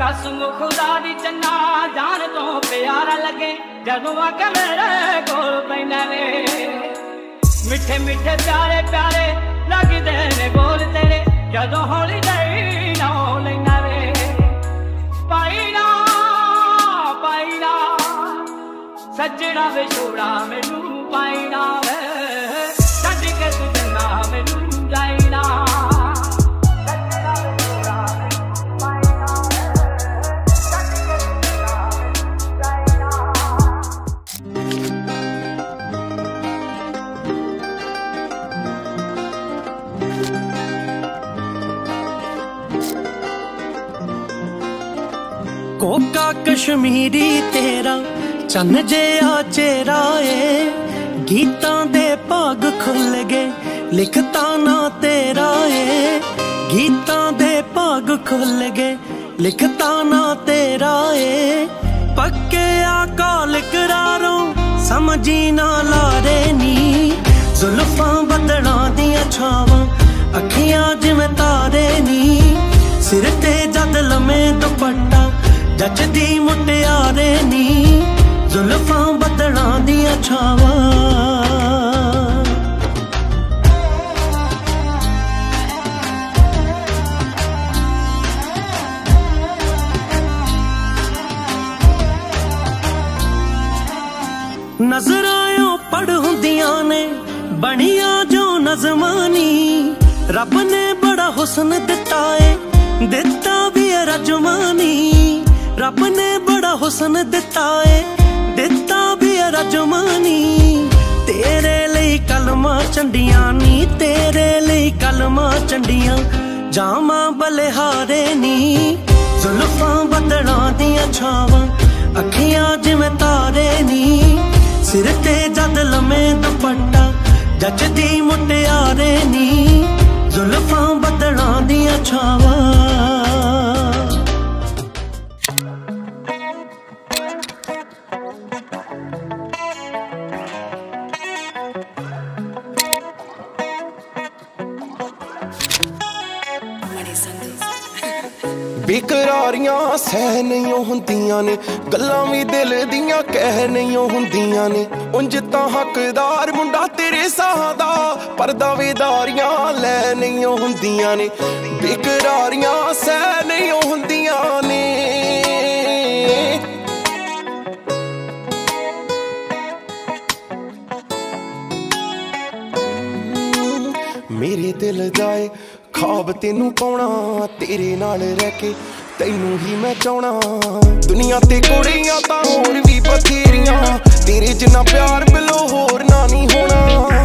ਕਸਮ ਖੁਦਾ ਦੀ ਚੰਨਾ ਜਾਨ ਤੋਂ ਪਿਆਰਾ ਲੱਗੇ। ਜਦੋਂ ਆ ਕੇ ਮੇਰੇ ਕੋਲ ਪੈਂਦਾ ਨੇ ਮਿੱਠੇ ਮਿੱਠੇ ਪਿਆਰੇ ਪਿਆਰੇ ਲੱਗਦੇ ਨੇ ਬੋਲ ਤੇਰੇ। ਜਦੋਂ ਹੌਲੀ ਜਿਹੀ ਨਾ ਲੈਂਦਾ ਵੇ। ਪਾਈਨਾ ਪਾਈਨਾ ਸੱਜਣਾ ਵੇ ਛੋੜਾ ਮੈਨੂੰ ਕੋਕਾ ਕਸ਼ਮੀਰੀ ਤੇਰਾ, ਚੰਨ ਜਿਹਾ ਚਿਹਰਾ ਏ। ਗੀਤਾਂ ਦੇ ਭਾਗ ਖੁੱਲ ਗਏ, ਲਿਖਤਾ ਨਾ ਤੇਰਾ ਏ। ਗੀਤਾਂ ਦੇ ਭਾਗ ਖੁੱਲ ਗਏ, ਲਿਖਤਾ ਨਾ ਤੇਰਾ ਏ। ਪੱਕੇ ਆ ਕਾਲ ਕਰਾਰੋਂ ਸਮਝੀ ਨਾ ਲਾਰੇ ਨੀ। ਜ਼ੁਲਫਾਂ ਬੱਦਲਾਂ ਦੀਆਂ ਛਾਵਾਂ, ਅੱਖੀਆਂ ਜਿਵੇਂ ਤਾਰੇ ਨੀ। ਜ਼ੁਲਫਾਂ ਬੱਦਲਾਂ ਦੀਆਂ ਛਾਵਾਂ। ਨਜ਼ਰਾਂ ਪੜ ਹੁੰਦੀਆਂ ਨੇ, ਬਣੀਆਂ ਜੋ ਨਜ਼ਮਾਨੀ ਰੱਬ ਨੇ ਬੜਾ ਹੁਸਨ ਦਿੱਤਾ ਏ, ਦਿੱਤਾ ਵੀ ਏ ਰਜਮਾਨੀ ਰੱਬ ਨੇ ਬੜਾ ਹੁਸਨ ਦਿੱਤਾ ਏ ਏ ਰਜਮਾਨੀ ਤੇਰੇ ਲਈ ਕਲਮਾਂ ਚੰਡੀਆਂ ਨੀ, ਤੇਰੇ ਲਈ ਕਲਮਾਂ ਚੰਡੀਆਂ, ਜਾਵਾਂ ਬਲਿਹਾਰੇ ਨੀ। ਜ਼ੁਲਫਾਂ ਬੱਦਲਾਂ ਦੀਆਂ ਛਾਵਾਂ, ਅੱਖੀਆਂ ਜਿਵੇਂ ਤਾਰੇ ਨੀ। ਸਿਰ ਤੇ ਜਦ ਲੰਮੇ ਦੁਪੱਟਾ, ਜੱਜਦੀ ਮੁਟਿਆਰੇ ਨੀ। ਜ਼ੁਲਫਾਂ ਬੱਦਲਾਂ ਦੀਆਂ ਛਾਵਾਂ। ਬੇਕਰਾਰੀਆਂ ਸਹਿ ਨਹੀਂ ਹੁੰਦੀਆਂ ਨੇ, ਗੱਲਾਂ ਵੀ ਦਿਲ ਦੀਆਂ ਕਹਿ ਨਹੀਂ ਹੁੰਦੀਆਂ ਨੇ। ਉਂਝ ਤਾਂ ਹੱਕਦਾਰ ਮੁੰਡਾ ਤੇਰੇ ਸਾਹ ਦਾ ਪਰ ਦਾਵੇਦਾਰੀਆਂ ਲੈ ਨਹੀਂ ਹੁੰਦੀਆਂ ਨੇ। ਬੇਕਰਾਰੀਆਂ ਸਹਿ ਨਹੀਂ ਹੁੰਦੀਆਂ ਖਾਬ ਤੈਨੂੰ ਪਾਉਣਾ, ਤੇਰੇ ਨਾਲ ਰਹਿ ਕੇ ਤੈਨੂੰ ਹੀ ਮੈਂ ਚਾਹਣਾ ਦੁਨੀਆ ਤੇ ਕੁੜੀਆਂ ਤਾਂ ਹੋਰ ਵੀ ਬਥੇਰੀਆਂ, ਤੇਰੇ ਜਿੰਨਾ ਪਿਆਰ ਬਿਲੋ ਹੋਰ ਨਾ ਨਹੀਂ ਹੋਣਾ।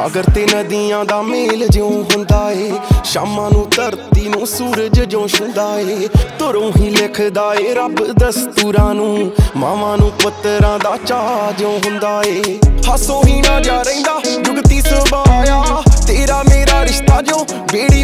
ਸਾਗਰ ਤੇ ਨਦੀਆਂ ਦਾ ਮੇਲ ਜਿਉਂ ਹੁੰਦਾ ਏ। ਸ਼ਾਮਾਂ ਨੂੰ ਧਰਤੀ ਨੂੰ ਸੂਰਜ ਜਿਉਂ ਛੁੰਦਾ ਏ। ਤੁਰੋਂ ਹੀ ਲਿਖਦਾ ਏ ਰੱਬ ਦਸਤੂਰਾਂ ਨੂੰ। ਮਾਵਾਂ ਨੂੰ ਪੁੱਤਰਾਂ ਦਾ ਚਾਹ ਜਿਉਂ ਹੁੰਦਾ ਏ। ਹੱਸੋ ਹੀ ਨਾ ਜਾ ਰਹਿੰਦਾ ਜੁਗਤੀ ਸੁਭਾਇਆ। ਤੇਰਾ ਮੇਰਾ ਰਿਸ਼ਤਾ ਜਿਉਂ ਬੇੜੀ